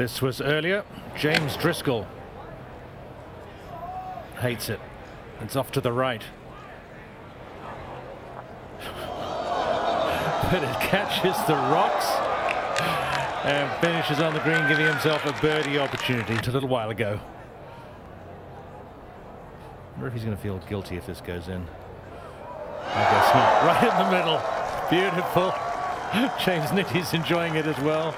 This was earlier. James Driscoll hates it. It's off to the right. but it catches the rocks and finishes on the green, giving himself a birdie opportunity a little while ago. I wonder if he's going to feel guilty if this goes in. I guess not. Right in the middle. Beautiful. James Nitty's enjoying it as well.